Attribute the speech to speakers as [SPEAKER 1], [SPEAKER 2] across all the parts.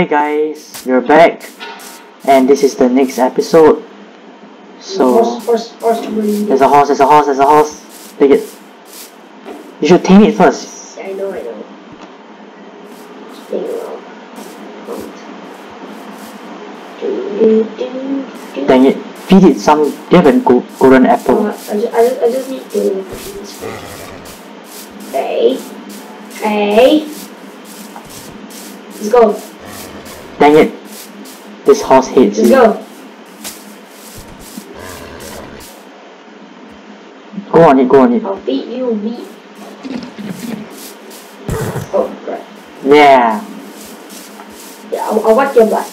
[SPEAKER 1] Hi guys, we're back, and this is the next episode. So
[SPEAKER 2] horse, horse, horse
[SPEAKER 1] there's a horse, there's a horse, there's a horse. Take it. You should tame it first.
[SPEAKER 2] I know, I know.
[SPEAKER 1] Dang it. Feed it some. Do you have a go- golden apple?
[SPEAKER 2] Uh, I, just, I, just, I just need to. Hey. Hey. Let's go.
[SPEAKER 1] Dang it. This horse hates
[SPEAKER 2] Let's
[SPEAKER 1] you.
[SPEAKER 2] go.
[SPEAKER 1] Go on it, go on it.
[SPEAKER 2] I'll beat you, beat. Oh, crap.
[SPEAKER 1] Yeah.
[SPEAKER 2] Yeah, I'll, I'll wipe your butt.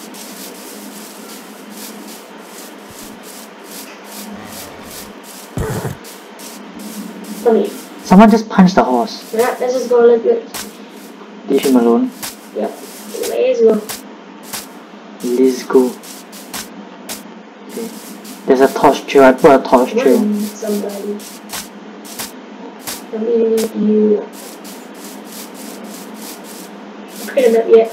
[SPEAKER 2] Come here.
[SPEAKER 1] Someone just punched the horse.
[SPEAKER 2] Yeah, let's just go. a little go.
[SPEAKER 1] Leave him alone.
[SPEAKER 2] Yep. Let's go.
[SPEAKER 1] Let's go. Okay. There's a torch trail. I put a torch trail.
[SPEAKER 2] Somebody. Let me leave you. Create a map yet?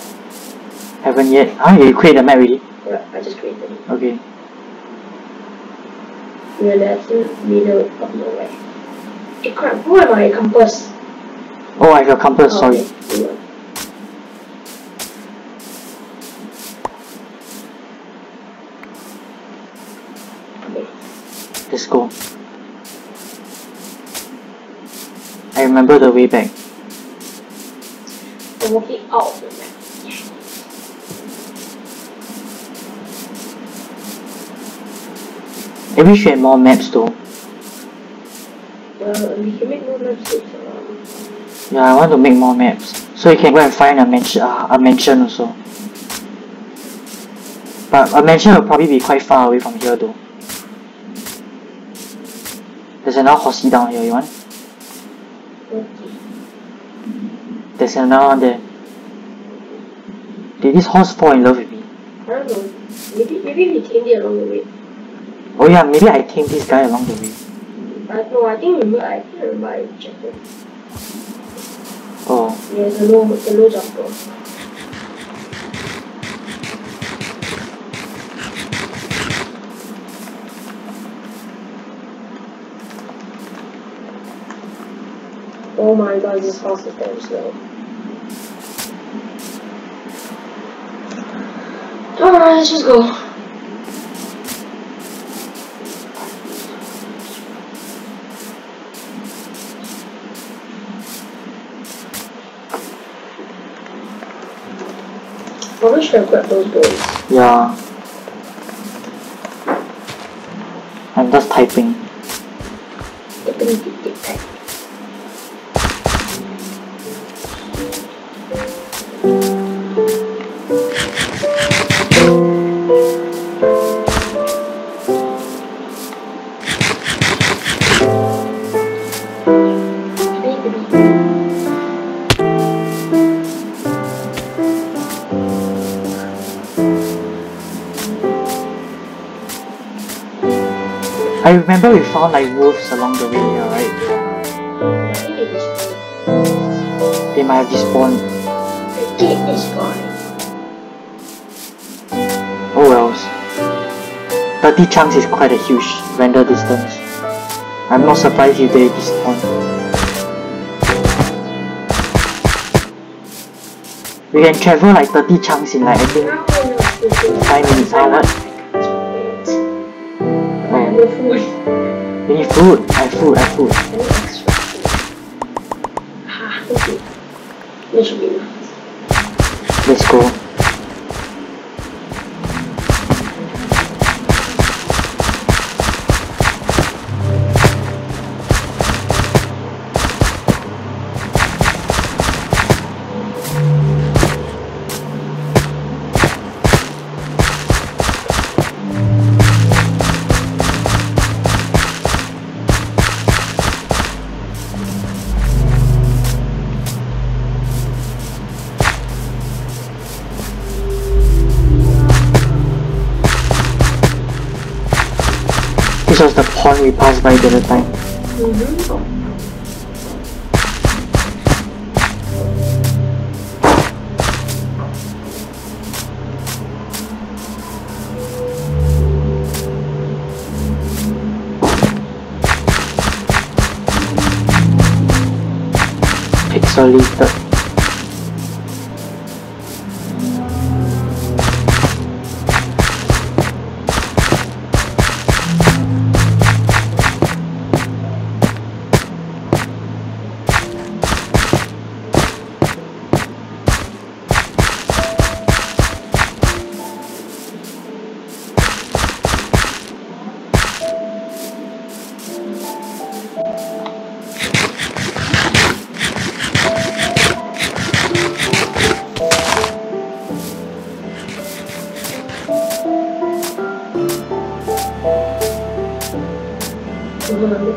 [SPEAKER 1] Haven't yet. Huh? You create a map already?
[SPEAKER 2] Yeah, I just created it.
[SPEAKER 1] Okay.
[SPEAKER 2] In the middle of nowhere. Hey crap, who am I? Compass.
[SPEAKER 1] Oh, I have your compass.
[SPEAKER 2] Oh,
[SPEAKER 1] Sorry.
[SPEAKER 2] Okay.
[SPEAKER 1] Let's. I remember the way back.
[SPEAKER 2] I'm walking out of the map.
[SPEAKER 1] Maybe we should have more maps though.
[SPEAKER 2] Well, we can make more maps later.
[SPEAKER 1] Yeah, I want to make more maps. So you can go and find a mansion, uh, a mansion also. But a mansion will probably be quite far away from here though. There's another horsey down here, you want? There's another one there. Did this horse fall in love with me?
[SPEAKER 2] I don't know. Maybe maybe we tamed it along the way.
[SPEAKER 1] Oh yeah, maybe I tamed this guy along the way.
[SPEAKER 2] I no, I think remember I think I remember I checked it.
[SPEAKER 1] Oh,
[SPEAKER 2] Yeah, a low a low jumper. Oh my god, this house is very slow. Alright, let's just go. Probably should have grabbed those boys.
[SPEAKER 1] yeah. I'm just typing.
[SPEAKER 2] Tippity tip tip tap.
[SPEAKER 1] Remember we found like wolves along the way here, right?
[SPEAKER 2] Is
[SPEAKER 1] They might have despawned.
[SPEAKER 2] the gate is gone.
[SPEAKER 1] Oh wells. 30 chunks is quite a huge render distance. I'm not surprised if they despawn. We can travel like 30 chunks in like I think
[SPEAKER 2] Now I know this
[SPEAKER 1] Five minutes, how much? Need
[SPEAKER 2] extra food. Ah, okay. That should be
[SPEAKER 1] was the pond we passed by the other time.
[SPEAKER 2] Mm-hmm.
[SPEAKER 1] early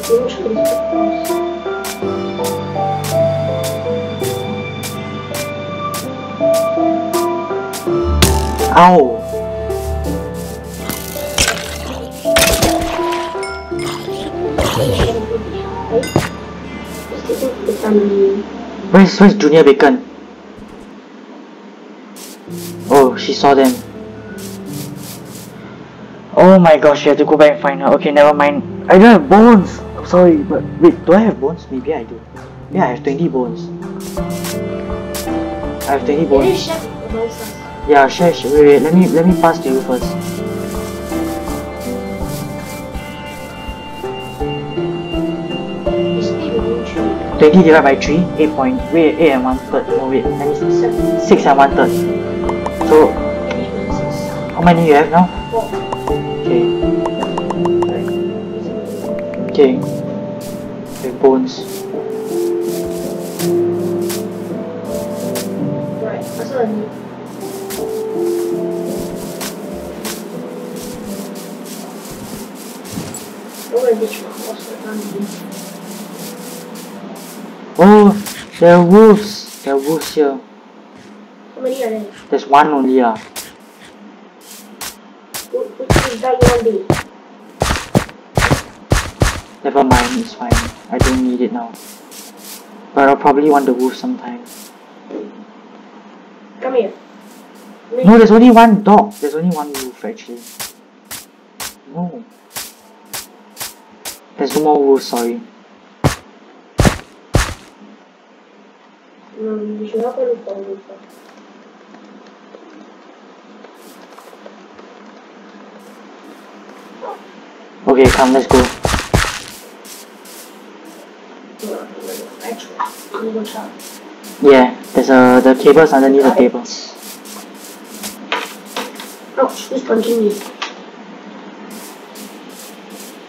[SPEAKER 1] Ow! Where's where's Junior Bacon? Oh, she saw them. Oh my gosh, you have to go back and find her. Okay, never mind. I don't have bones. Sorry, but wait, do I have bones? Maybe I do. Yeah, I have 20 bones. I have 20
[SPEAKER 2] It is
[SPEAKER 1] bones.
[SPEAKER 2] chef amongst us.
[SPEAKER 1] Yeah, share, share. Wait, wait, let me let me pass to you first.
[SPEAKER 2] Eight three.
[SPEAKER 1] 20 divided by 3, 8 point, wait, 8 and 1 third. No, wait, let me see. 6 and 1 third. So,
[SPEAKER 2] Eight six.
[SPEAKER 1] how many you have now?
[SPEAKER 2] Four.
[SPEAKER 1] Okay, okay.
[SPEAKER 2] For family.
[SPEAKER 1] Oh, there are wolves. There are wolves here.
[SPEAKER 2] How many are there?
[SPEAKER 1] There's one only.
[SPEAKER 2] Who, which is that one be?
[SPEAKER 1] Never mind, it's fine. I don't need it now. But I'll probably want the wolf sometime.
[SPEAKER 2] Come here.
[SPEAKER 1] No, there's only one dog. There's only one wolf actually. No. There's no more wolves, sorry.
[SPEAKER 2] No, you should not go look for a.
[SPEAKER 1] Okay, come, let's go.
[SPEAKER 2] No, no, no. Actually, I'm gonna try.
[SPEAKER 1] Yeah, there's a the cable's underneath the table.
[SPEAKER 2] Ouch, who's punching me?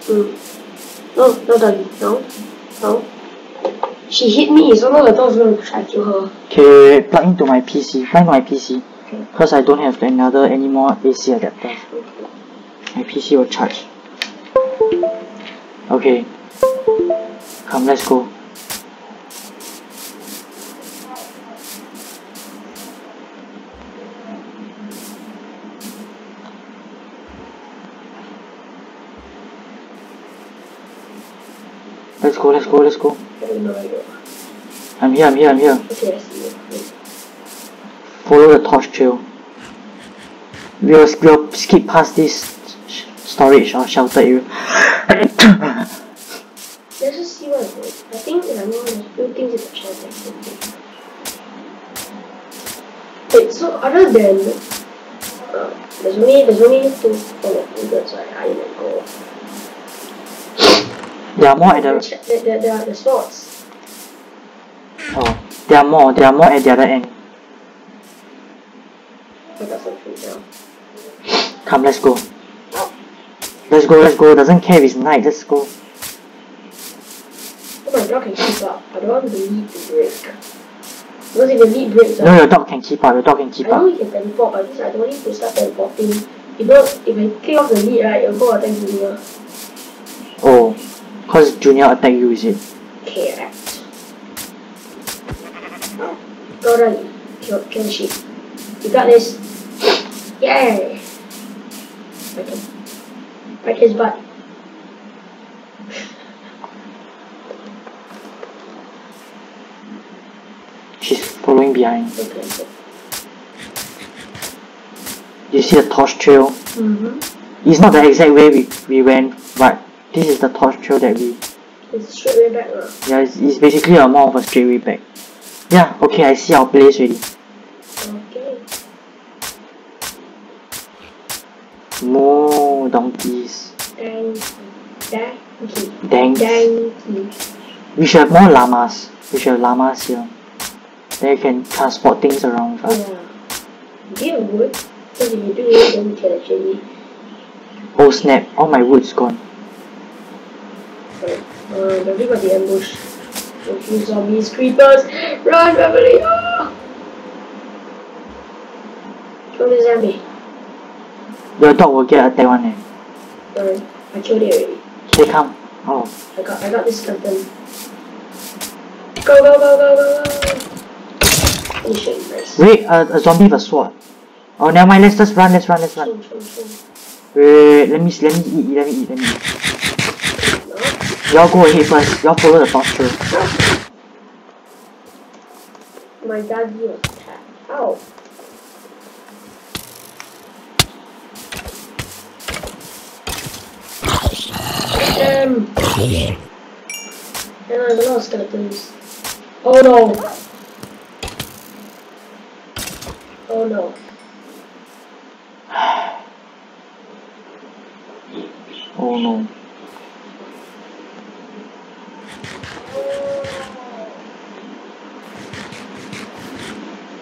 [SPEAKER 2] Hmm. No, no, Daddy. No. No. She hit me, so now the dog's gonna try to kill her.
[SPEAKER 1] Okay, plug into my PC. Plug into my PC.
[SPEAKER 2] Okay.
[SPEAKER 1] Because I don't have another anymore AC adapter. My PC will charge. Okay. Come, let's go. Let's go, let's go, let's go. I'm here, I'm here, I'm here.
[SPEAKER 2] Okay,
[SPEAKER 1] Follow the torch trail. We'll, we'll skip past this storage or shelter area.
[SPEAKER 2] Let's just see what it is. I think if I'm wrong, there's a few things in the I can. Wait, so other than uh, there's only there's only two form of ingots, right? Iron and gold.
[SPEAKER 1] there are more at the
[SPEAKER 2] there, there, there are the swords.
[SPEAKER 1] oh, there are more, there are more at the other end.
[SPEAKER 2] I got something down.
[SPEAKER 1] Come, let's go. Let's go, let's go. Doesn't care if it's night, let's go.
[SPEAKER 2] Oh my dog can keep up. I don't want the lead to break. Because if the lead breaks,
[SPEAKER 1] No, your dog can keep up, your dog can keep
[SPEAKER 2] I know
[SPEAKER 1] up.
[SPEAKER 2] he can teleport, but I don't need to start teleporting. You know, if I kick off the lead, right, it'll go attack Junior.
[SPEAKER 1] Oh, cause Junior attack you, is it?
[SPEAKER 2] Correct. Go run, kill, kill the sheep. You got this. Yay! Him. Right his butt.
[SPEAKER 1] Behind.
[SPEAKER 2] Okay, okay.
[SPEAKER 1] You see the torch trail?
[SPEAKER 2] Mm-hmm.
[SPEAKER 1] It's not the exact way we, we went, but this is the torch trail that we...
[SPEAKER 2] It's straight way back now.
[SPEAKER 1] Yeah, it's, it's basically a more of a straight way back. Yeah, okay, I see our place already.
[SPEAKER 2] Okay.
[SPEAKER 1] More donkeys.
[SPEAKER 2] Donkey. Donkey.
[SPEAKER 1] Thanks.
[SPEAKER 2] Donkey.
[SPEAKER 1] We should have more llamas. We should have llamas here. They can transport things around us.
[SPEAKER 2] Yeah. Do wood? Because if you do it, then we can actually.
[SPEAKER 1] Oh snap, all my wood's gone.
[SPEAKER 2] Right. Uh, don't think about the ambush. Don't you zombies, creepers! Run, family! Ah! Kill the zombie.
[SPEAKER 1] Your dog will get attacked one eh.
[SPEAKER 2] Alright, I killed it already.
[SPEAKER 1] They come. Oh.
[SPEAKER 2] I got, I got this skeleton. Go, go, go, go, go, go! Finish it, nice.
[SPEAKER 1] Wait, a, a zombie with a sword. Oh never mind, let's just run, let's run, let's run. Wait, wait, wait, let me let me eat, let me eat, let me eat. Y'all go ahead first. Y'all follow the path.
[SPEAKER 2] My doggy was attacked. Ow. Um. And there's a lot of skeletons. Oh no. Oh no.
[SPEAKER 1] Oh no.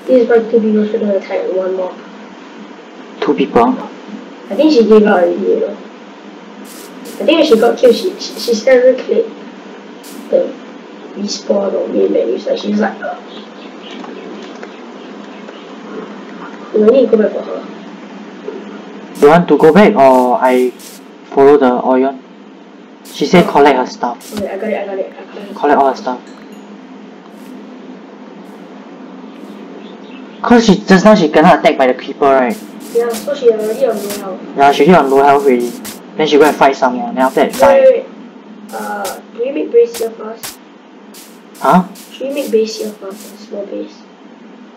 [SPEAKER 2] These like two people should have attacked one more.
[SPEAKER 1] Two people.
[SPEAKER 2] I think she gave up already, you know. I think when she got killed, she, she, she never clicked the respawn or main menu, so she's like, uh, to go back for her.
[SPEAKER 1] You want to go back or I follow the Orion? She said collect her stuff.
[SPEAKER 2] Okay, I got it, I got it, I got it.
[SPEAKER 1] Collect all her stuff. Cause she just now she cannot attack by the creeper, right?
[SPEAKER 2] Yeah, so she already on low health.
[SPEAKER 1] Yeah, she hit on low health already. Then she go and fight someone. Then after that
[SPEAKER 2] Wait,
[SPEAKER 1] die.
[SPEAKER 2] wait, wait. Uh, do we make base here first?
[SPEAKER 1] Huh?
[SPEAKER 2] Should we make base here first, small base?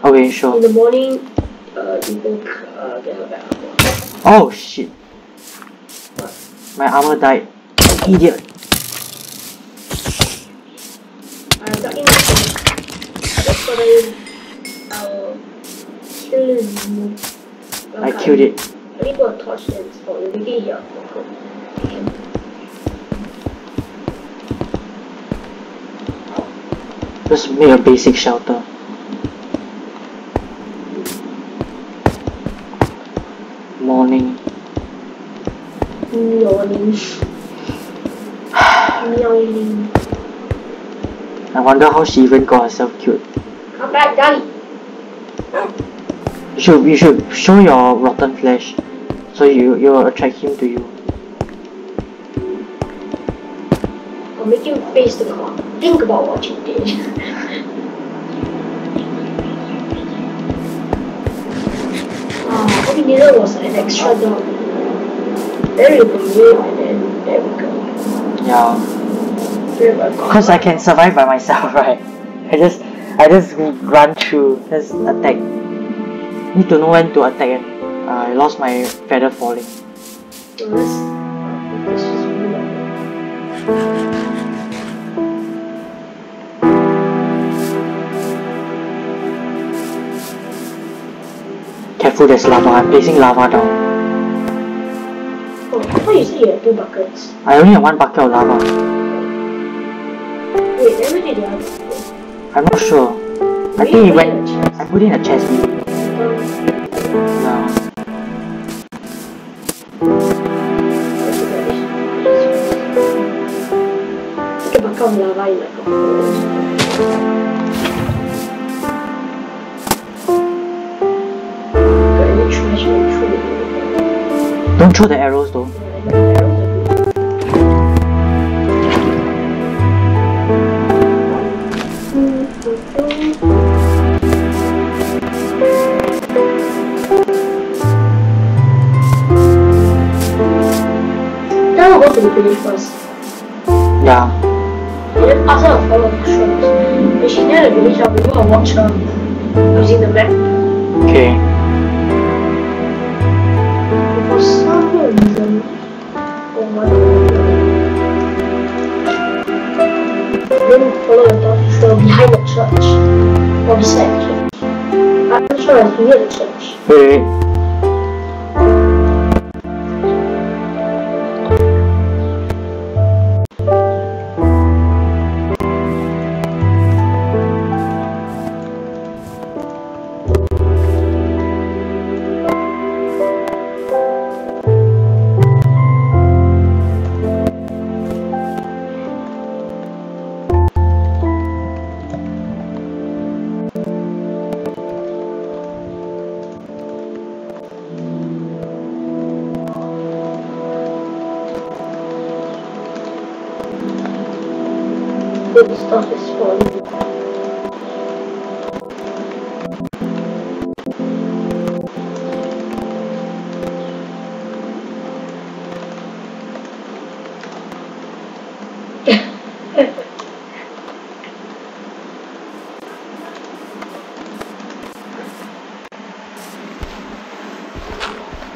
[SPEAKER 1] Okay, sure.
[SPEAKER 2] In the morning, uh, uh, back.
[SPEAKER 1] Oh shit. My armor died. Idiot.
[SPEAKER 2] I got in Just for the uh, kill him.
[SPEAKER 1] I killed it.
[SPEAKER 2] I put torch then for you. Maybe here.
[SPEAKER 1] Just make a basic shelter. Morning.
[SPEAKER 2] Yawning. Yawning.
[SPEAKER 1] I wonder how she even got herself killed.
[SPEAKER 2] Come back, Daddy.
[SPEAKER 1] You should you should show your rotten flesh, so you you will attract him to you.
[SPEAKER 2] I'll make him face the clock. Think about what you did. Needed was an extra dog. There we go, and then there we go.
[SPEAKER 1] Yeah,
[SPEAKER 2] There we
[SPEAKER 1] cause I can survive by myself, right? I just I just run through, just attack. Need to know when to attack. And, uh, I lost my feather falling.
[SPEAKER 2] So this, this is really
[SPEAKER 1] Careful, there's lava. I'm placing lava down.
[SPEAKER 2] Oh, I thought you said you had two buckets.
[SPEAKER 1] I only have one bucket of lava.
[SPEAKER 2] Wait, where did other go?
[SPEAKER 1] I'm not sure. I think it went. I put it in a chest. maybe. Yeah.
[SPEAKER 2] Take a bucket of lava in like a throw
[SPEAKER 1] the arrows though.
[SPEAKER 2] the arrows are good. Then we'll go to the village first.
[SPEAKER 1] Yeah.
[SPEAKER 2] Then after I follow the shrubs, when she's near the village, I'll be able to watch her using the map.
[SPEAKER 1] Okay.
[SPEAKER 2] Church.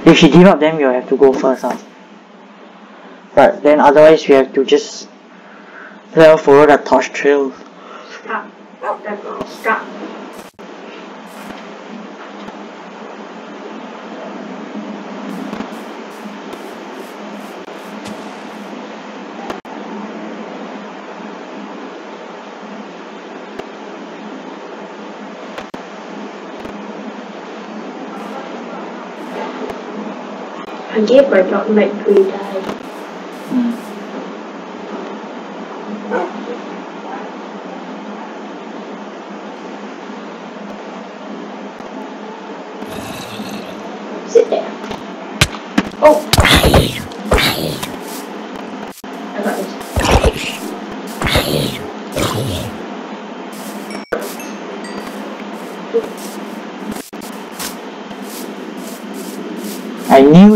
[SPEAKER 1] If she give up, then we'll have to go first. Huh? But then otherwise, we have to just let her follow the torch trail.
[SPEAKER 2] Stop. Stop. I gave my like three times.
[SPEAKER 1] Mm.
[SPEAKER 2] Sit there. Oh! I got this.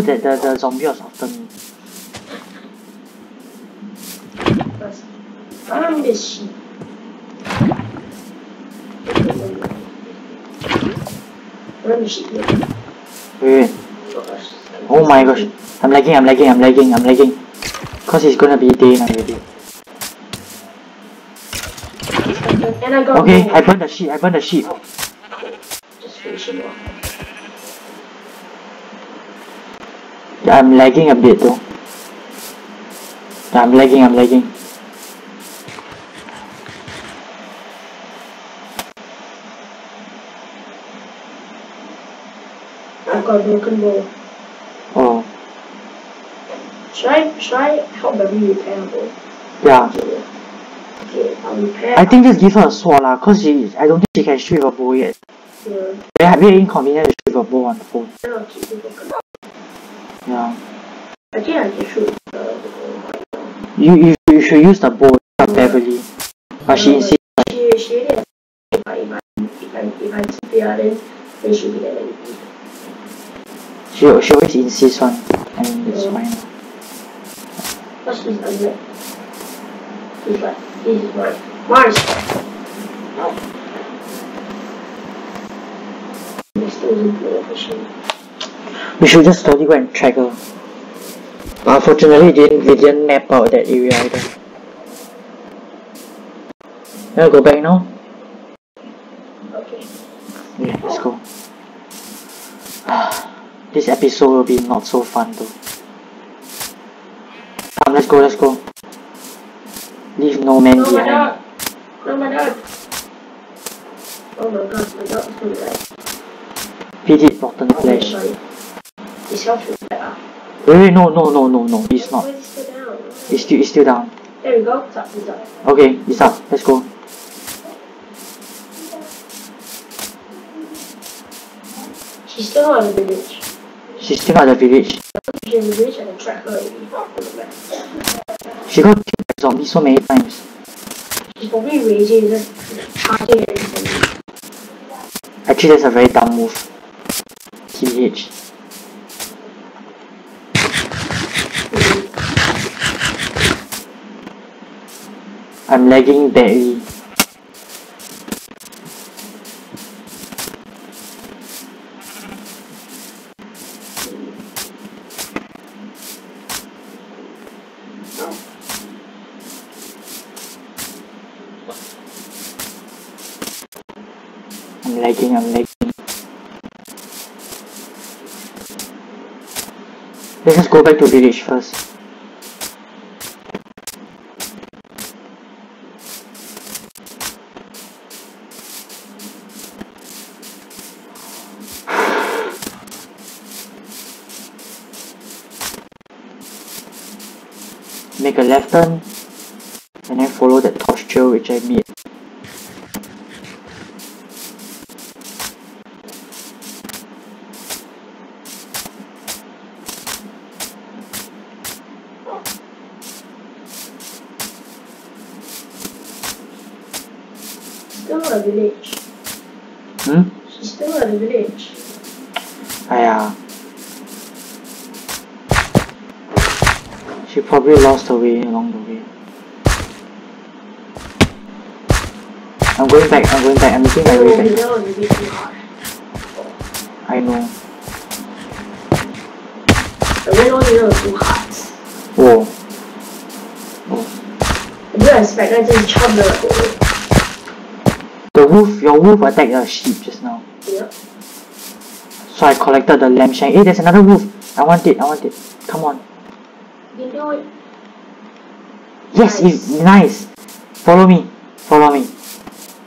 [SPEAKER 1] That the, the zombie was after me.
[SPEAKER 2] First, found this sheep. Where is she?
[SPEAKER 1] Wait, wait. Oh my gosh. I'm lagging, I'm lagging, I'm lagging, I'm lagging. Cause it's gonna be day now already.
[SPEAKER 2] And I got
[SPEAKER 1] Okay. I burned the sheep, I burned the sheep.
[SPEAKER 2] Just finish off.
[SPEAKER 1] I'm lagging a bit though. I'm lagging, I'm lagging.
[SPEAKER 2] I've got a broken bowl.
[SPEAKER 1] Oh,
[SPEAKER 2] Should I, should I help Baby repair bowl?
[SPEAKER 1] yeah.
[SPEAKER 2] Okay. Okay, I'll repair.
[SPEAKER 1] I think just give her a sword lah, cause she, I don't think she can shoot a bow yet.
[SPEAKER 2] Yeah,
[SPEAKER 1] Very, very inconvenient to shoot a bow on the phone.
[SPEAKER 2] then I'll keep it broken.
[SPEAKER 1] Yeah.
[SPEAKER 2] I think I can uh.
[SPEAKER 1] You, you, you should use the bow, not Beverly. But she insists.
[SPEAKER 2] She, she really has if I, if I, if I, if I keep her, then, then she'll be angry.
[SPEAKER 1] She, she always insists one. I mean, it's fine.
[SPEAKER 2] What's this under? He's like, this is mine. Mine. We're still in the machine.
[SPEAKER 1] We should just slowly go and track her. Unfortunately, didn't, we didn't map out that area either. Wanna go back now?
[SPEAKER 2] Okay.
[SPEAKER 1] Yeah, let's go. this episode will be not so fun though. Come, let's go, let's go. Leave no man
[SPEAKER 2] No, my
[SPEAKER 1] behind.
[SPEAKER 2] Oh my god! Oh my god, my dog is gonna die.
[SPEAKER 1] Feed it rotten
[SPEAKER 2] Oh,
[SPEAKER 1] flesh.
[SPEAKER 2] His health better.
[SPEAKER 1] Wait, wait, no, no, no, no, no, it's not.
[SPEAKER 2] is still down?
[SPEAKER 1] It's still, it's still down.
[SPEAKER 2] There we go. It's up, it's up.
[SPEAKER 1] Okay, it's up. Let's go.
[SPEAKER 2] She's still not in the village.
[SPEAKER 1] She's still not at the village.
[SPEAKER 2] She's in the village, I can track her already. On the map.
[SPEAKER 1] She got killed by zombies so many times.
[SPEAKER 2] She's probably raging, just charging everything.
[SPEAKER 1] Actually, that's a very dumb move. TH. I'm lagging badly. I'm lagging, I'm lagging. Let's just go back to village first. Make a left turn and then follow that torch trail which I made.
[SPEAKER 2] Still a village.
[SPEAKER 1] Hmm?
[SPEAKER 2] She's still not a village.
[SPEAKER 1] Aya. She probably lost going back, I'm going back, I'm making my
[SPEAKER 2] Oh,
[SPEAKER 1] way back.
[SPEAKER 2] that was a bit too.
[SPEAKER 1] I know.
[SPEAKER 2] The red one you know two hearts.
[SPEAKER 1] Whoa.
[SPEAKER 2] I didn't expect that just chop the.
[SPEAKER 1] The wolf, your wolf attacked a sheep just now.
[SPEAKER 2] Yep.
[SPEAKER 1] So I collected the lamb shank. Hey, there's another wolf. I want it, I want it. Come on.
[SPEAKER 2] You do it.
[SPEAKER 1] Yes,
[SPEAKER 2] Nice.
[SPEAKER 1] it's nice. Follow me. Follow me.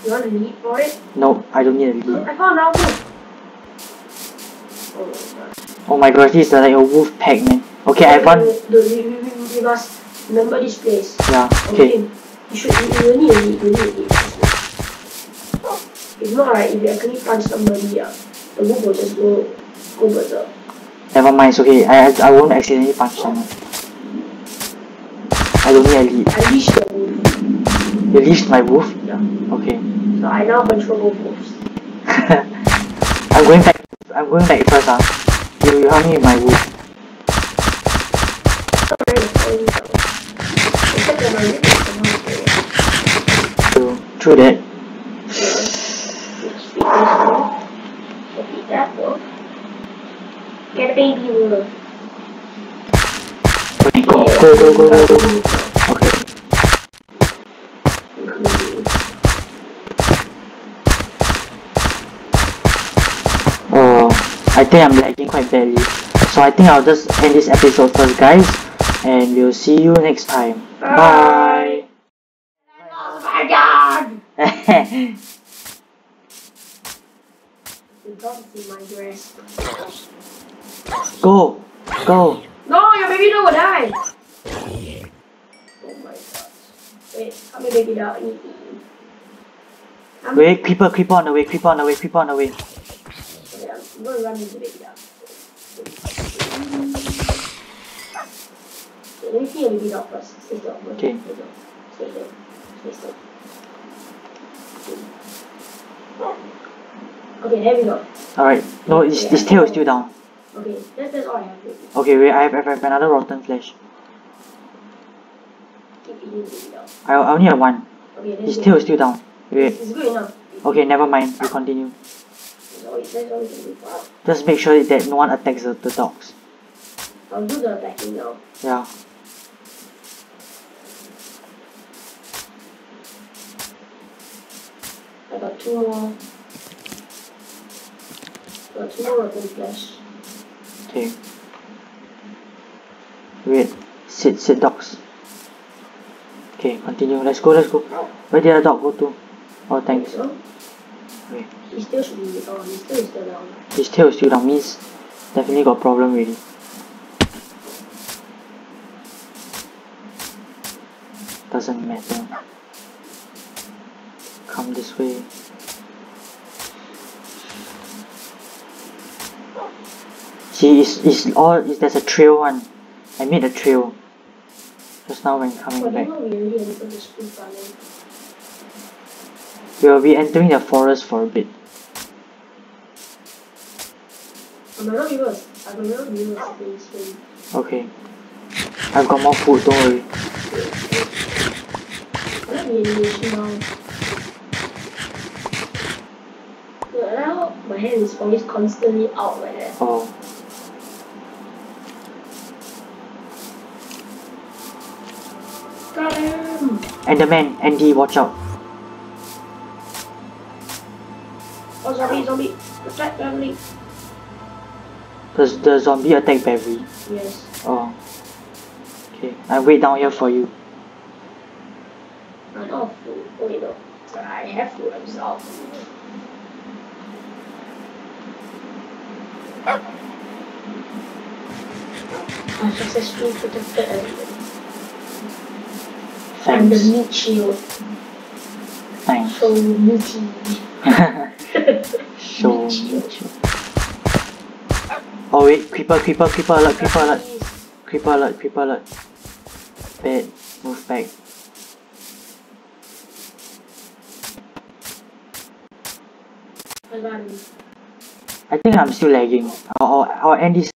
[SPEAKER 2] You want to lead for it?
[SPEAKER 1] No, I don't need a lead.
[SPEAKER 2] I found another one. Oh my god.
[SPEAKER 1] Oh my gosh, this is like a wolf pack, man. Okay, I one.
[SPEAKER 2] Dude, we, we, we, we must remember this place.
[SPEAKER 1] Yeah, okay.
[SPEAKER 2] You should, you, you need a lead, you need a lead. If not, right, if you actually punch somebody, uh, the wolf will just go, go berserk.
[SPEAKER 1] Never mind, it's okay. I, I, I won't accidentally punch someone. I don't need a lead.
[SPEAKER 2] I leash the wolf.
[SPEAKER 1] You leashed my wolf?
[SPEAKER 2] Yeah.
[SPEAKER 1] Okay.
[SPEAKER 2] So I now control both wolves.
[SPEAKER 1] I'm going back. I'm going back first, ah. You, you help me with my wolf.
[SPEAKER 2] Alright, it's already done. Except that my wolf is somehow scary.
[SPEAKER 1] True, true that.
[SPEAKER 2] Let's feed this wolf. We'll feed that wolf. Get a baby wolf.
[SPEAKER 1] Okay, go, go, go, go, go, go. Okay. Oh, I think I'm lagging quite badly. So I think I'll just end this episode first, guys. And we'll see you next time. Bye.
[SPEAKER 2] my god!
[SPEAKER 1] Bye.
[SPEAKER 2] The dog is in my dress.
[SPEAKER 1] go, go.
[SPEAKER 2] No, your baby dog will die! Oh my god. Wait, here, baby dog. I need to eat
[SPEAKER 1] Wait, creeper, creeper on the way, creeper on the way, creeper on the way.
[SPEAKER 2] I'm gonna run into baby dog. Okay, let me see your baby dog first. Stay still.
[SPEAKER 1] Okay.
[SPEAKER 2] Stay still. Stay still. Stay still. Okay, there we go.
[SPEAKER 1] Alright, no, his, his tail is still down.
[SPEAKER 2] Okay, that, that's all I have. Baby.
[SPEAKER 1] Okay, wait, I have, I have another rotten flesh.
[SPEAKER 2] Keep eating baby dog.
[SPEAKER 1] I, I only have one.
[SPEAKER 2] Okay,
[SPEAKER 1] His tail is still down. Wait,
[SPEAKER 2] It's good enough.
[SPEAKER 1] okay, never mind, we continue. Just make sure that no one attacks the, the dogs.
[SPEAKER 2] I'll do the attacking now.
[SPEAKER 1] Yeah.
[SPEAKER 2] I got two more. Got two more rotten flesh.
[SPEAKER 1] Okay. Wait, sit, sit dogs. Okay, continue. Let's go, let's go. Oh. Where did the dog go to? Oh, thanks. Okay.
[SPEAKER 2] he still should be, oh, he still is still down.
[SPEAKER 1] His tail is still down, means definitely got problem already. Doesn't matter. Come this way. See, it's, it's all, it's, there's a trail one. I made a trail. Just now when coming
[SPEAKER 2] But
[SPEAKER 1] back.
[SPEAKER 2] We already entered the school garden.
[SPEAKER 1] We will be entering the forest for a bit.
[SPEAKER 2] I might not be I might not be able to stay swim.
[SPEAKER 1] Okay. I've got more food, don't worry.
[SPEAKER 2] I like the animation now. Now my hand is always constantly out like that.
[SPEAKER 1] Oh.
[SPEAKER 2] Got him!
[SPEAKER 1] Enderman, Andy, watch out.
[SPEAKER 2] Attack family!
[SPEAKER 1] The, the zombie attack Beverly.
[SPEAKER 2] Yes.
[SPEAKER 1] Oh. Okay, I wait down here for you.
[SPEAKER 2] I don't have food. Oh, wait, no. I have food. I'm starving. I successfully protected everything. And the
[SPEAKER 1] Thanks.
[SPEAKER 2] meat shield.
[SPEAKER 1] Thanks.
[SPEAKER 2] So meaty.
[SPEAKER 1] Oh wait, creeper, creeper, creeper alert, creeper alert, creeper alert, creeper alert. Bed, move back.
[SPEAKER 2] I.
[SPEAKER 1] I think I'm still lagging. I'll, I'll, I'll end this